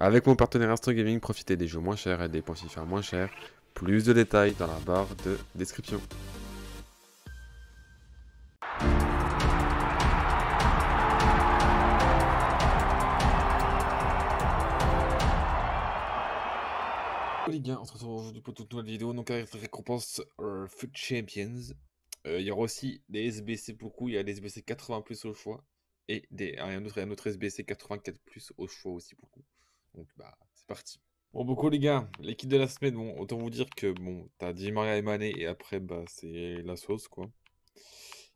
Avec mon partenaire Astro Gaming, profitez des jeux moins chers et des points FIFA moins chers. Plus de détails dans la barre de description. les gars, on se retrouve aujourd'hui pour toute nouvelle vidéo. Donc, avec la récompense euh, Foot Champions. Euh, il y aura aussi des SBC beaucoup. Il y a des SBC 80 plus au choix. Et des, un, autre, un autre SBC 84 plus au choix aussi beaucoup. Donc, bah, c'est parti. Bon, beaucoup les gars, l'équipe de la semaine, bon, autant vous dire que bon, t'as Di Maria et Mané et après, bah, c'est la sauce quoi.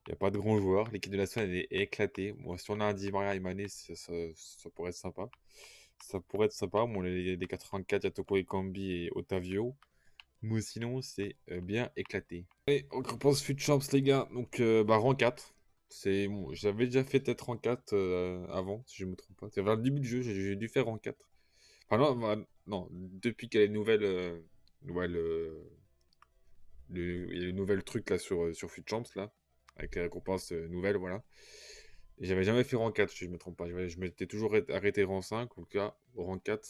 Il n'y a pas de grands joueurs. L'équipe de la semaine est éclatée. Bon, si on a un Di Maria et Mané, ça, ça pourrait être sympa ça pourrait être sympa. Bon, les, 84, il y a Toko Ekambi et Otavio. Mais sinon, c'est euh, bien éclaté. Et on repense Fut Champs, les gars. Donc, euh, bah, rang 4. C'est bon, j'avais déjà fait peut-être rang 4 euh, avant, si je me trompe pas. C'est vers le début du jeu, j'ai dû faire rang 4. Enfin, non, bah, non depuis qu'il y a les nouvelles. nouvelles le, il y a les nouvelles trucs là sur, sur Fut Champs, là. Avec les récompenses nouvelles, voilà. J'avais jamais fait rang 4, si je me trompe pas. Je m'étais toujours arrêté rang 5. En tout cas, rang 4,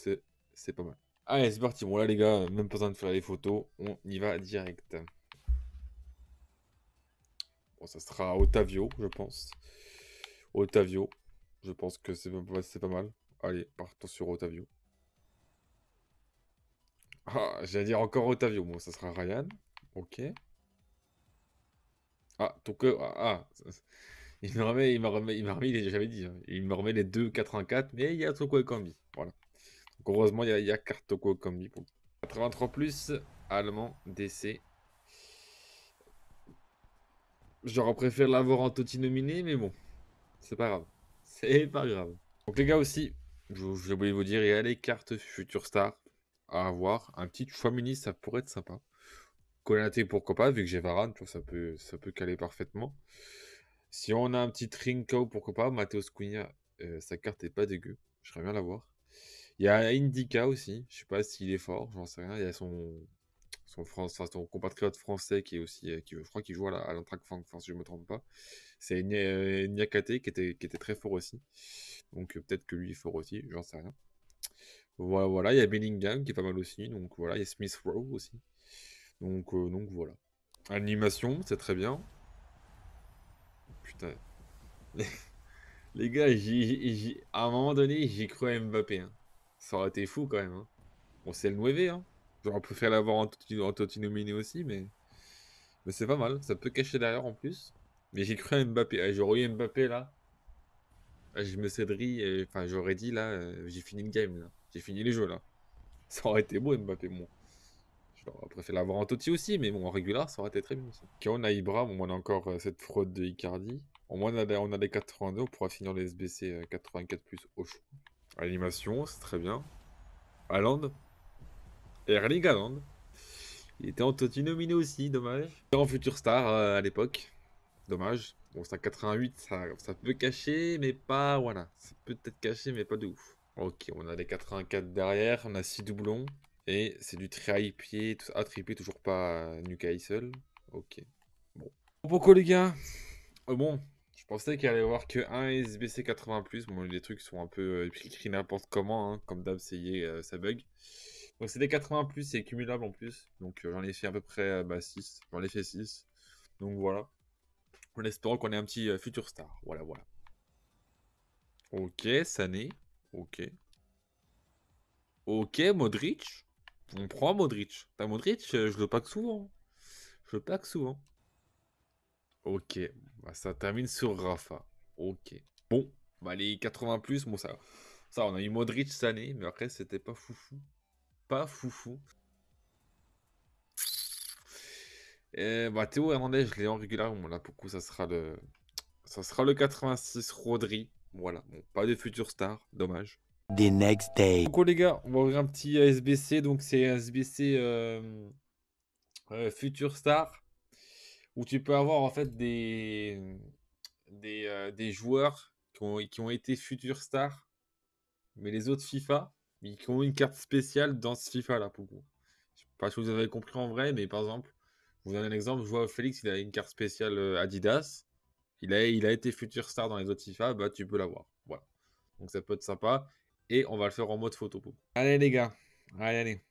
c'est pas mal. Allez, c'est parti. Bon, là, les gars, même pas besoin de faire les photos. On y va direct. Bon, ça sera Otavio, je pense. Otavio. Je pense que c'est pas mal. Allez, partons sur Otavio. Ah, j'allais dire encore Otavio. Bon, ça sera Ryan. Ok. Ah, ton cœur. Ah, ah. Il me remet, il me remet, il m'a remis, j'avais dit, hein, il me remet les deux 84, mais il y a Toko et Kambi. Voilà. Donc heureusement, il y a, il y a carte Toko et Kambi. Pour... 83 plus, allemand, DC. J'aurais préféré l'avoir en Toti nominé, mais bon, c'est pas grave. C'est pas grave. Donc les gars aussi, j'ai oublié de vous dire, il y a les cartes Future Star à avoir. Un petit choix mini, ça pourrait être sympa. Konaté, pourquoi pas, vu que j'ai Varane, ça peut, ça peut caler parfaitement. Si on a un petit Trinko, pourquoi pas. Mateus Cunha, euh, sa carte est pas dégueu. Je bien la voir. Il y a Indica aussi. Je sais pas s'il est fort, j'en sais rien. Il y a son, son, son compatriote français qui est aussi, euh, qui, je crois qu'il joue à l'Antrac Francfort, si je me trompe pas. C'est Nyakate qui était, qui était très fort aussi. Donc euh, peut-être que lui est fort aussi, j'en sais rien. Voilà, il y a Bellingham qui est pas mal aussi. Donc voilà, il y a Smith Rowe aussi. Donc, donc voilà. Animation, c'est très bien. Putain. Les, gars, à un moment donné, j'y crois à Mbappé. Hein. Ça aurait été fou quand même. Hein. Bon, c'est le 9, hein. J'aurais préféré l'avoir en, aussi, mais, mais c'est pas mal. Ça peut cacher derrière en plus. Mais j'ai cru à Mbappé. Ah, j'aurais eu Mbappé là. Ah, je me céderais. Enfin, j'aurais dit là, euh, j'ai fini le game là. J'ai fini les jeux là. Ça aurait été beau Mbappé, bon. J'aurais préféré l'avoir en Toti aussi, mais bon, en régular, ça aurait été très bien aussi. Ok, on a Ibra, bon, on a encore euh, cette fraude de Icardi. Au moins, on a, on les 82, on pourra finir les SBC 84 euh, plus au choix. Animation, c'est très bien. Haaland. Erling Haaland. Il était en Toti nominé aussi, dommage. En Future Star euh, à l'époque. Dommage. Bon, c'est un 88, ça, ça peut cacher, mais pas. Voilà. Peut peut-être cacher, mais pas de ouf. Ok, on a les 84 derrière, on a 6 doublons. Et c'est du tripier, ça. Ah, toujours pas Newcastle. Ok. Bon. Pourquoi les gars? Oh, Bon, je pensais qu'il allait y avoir que un SBC 80+. Bon, les trucs sont un peu euh, écrits n'importe comment. Hein. Comme d'hab, c'est euh, ça bug. Donc c'est des 80+, c'est cumulable en plus. Donc euh, j'en ai fait à peu près bah, 6. J'en ai fait 6. Donc voilà. En espérant qu'on ait un petit futur star. Voilà, voilà. Ok, Sané. Ok. Ok, Modric. On prend Modric. T'as Modric, euh, je le pack souvent. Je le pack souvent. Ok, bah, ça termine sur Rafa. Ok. Bon, bah, les 80 plus, bon ça, ça on a eu Modric cette année, mais après c'était pas foufou. Pas foufou. Et bah Théo Hernandez, je l'ai en régulier. Bon là pour coup ça sera le. Ça sera le 86 Rodri. Voilà. Bon, pas de futur star, dommage the next day. Donc les gars, on va ouvrir un petit SBC. Donc c'est SBC euh, euh, Future Star où tu peux avoir en fait des des, euh, des joueurs qui ont, qui ont, été Future Star, mais les autres FIFA, ils qui ont une carte spéciale dans ce FIFA là pour vous. Je sais pas si vous avez compris en vrai, mais par exemple, je vous donne un exemple. Je vois Félix, il a une carte spéciale Adidas. Il a, été Future Star dans les autres FIFA, bah tu peux l'avoir. Voilà. Donc ça peut être sympa. Et on va le faire en mode photo. Allez les gars, allez, allez.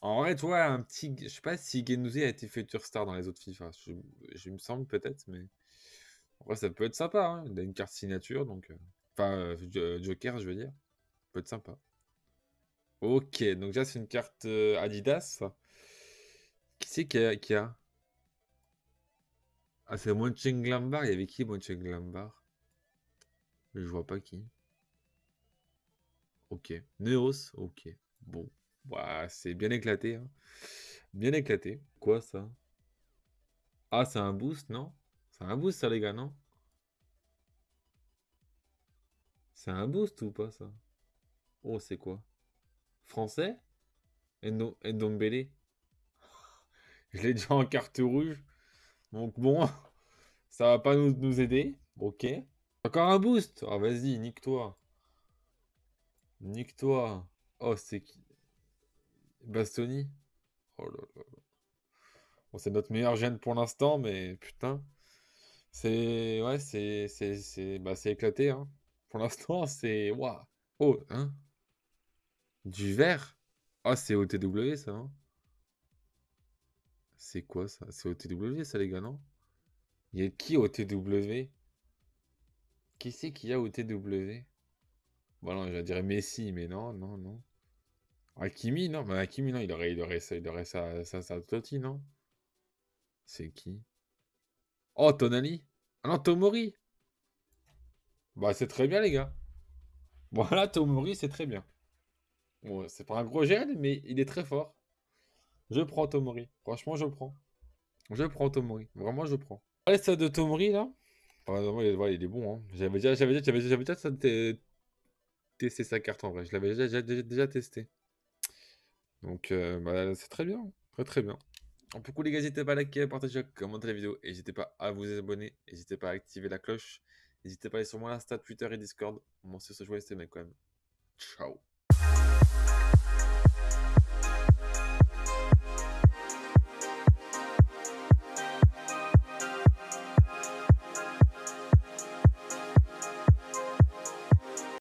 En vrai, tu vois, un petit... Je sais pas si Genouzi a été future star dans les autres FIFA. Je, me semble peut-être, mais... En vrai, ça peut être sympa. Hein. Il a une carte signature, donc... euh, Enfin, euh, Joker, je veux dire. Ça peut être sympa. Ok, donc là, c'est une carte euh, Adidas. Qui c'est qui qui a? Ah, c'est Mönchengladbach. Il y avait qui, Mönchengladbach? Je vois pas qui. Ok. Neos, ok. Bon. Bah, c'est bien éclaté. hein. Bien éclaté. Quoi, ça? Ah, c'est un boost, non? C'est un boost, ça, les gars, non? C'est un boost ou pas, ça? Oh, c'est quoi? Français? Endo Ndombele? Je l'ai déjà en carte rouge. Donc bon, ça va pas nous, nous aider. Ok. Encore un boost Ah, vas-y, nique-toi. Nique-toi. Oh, c'est qui? Bastoni Oh là là. Bon, c'est notre meilleur gène pour l'instant, mais putain. C'est... Ouais, c'est... C'est... Bah, éclaté, hein. Pour l'instant, c'est... Waouh. Oh, hein Du vert Ah, c'est OTW, ça, hein C'est quoi, ça? C'est OTW, ça, les gars, non? Il y a qui OTW Qui c'est qu'il y a OTW Bon, non, je dirais Messi, mais non, non, non. Hakimi, non, mais Hakimi, non, il aurait, il aurait, il aurait sa, sa, sa Totti, non? C'est qui? Oh, Tonali? Ah non, Tomori! Bah, c'est très bien, les gars. Voilà, Tomori, c'est très bien. C'est pas un gros gène, mais il est très fort. Je prends Tomori. Franchement, je prends. Je prends Tomori. Vraiment, je prends. Allez, ça de Tomori, là? Ah, non, il, est, ouais, il est bon, hein. J'avais déjà, j'avais déjà, j'avais déjà testé sa carte en vrai. Je l'avais déjà, déjà, déjà- déjà testé. Donc, euh, bah, c'est très bien. Très, très bien. En cas, les gars, n'hésitez pas à liker, à partager, à commenter la vidéo. Et n'hésitez pas à vous abonner. N'hésitez pas à activer la cloche. N'hésitez pas à aller sur mon Insta, Twitter et Discord. Mon sur ce jouet, c'était mec quand même. Ciao.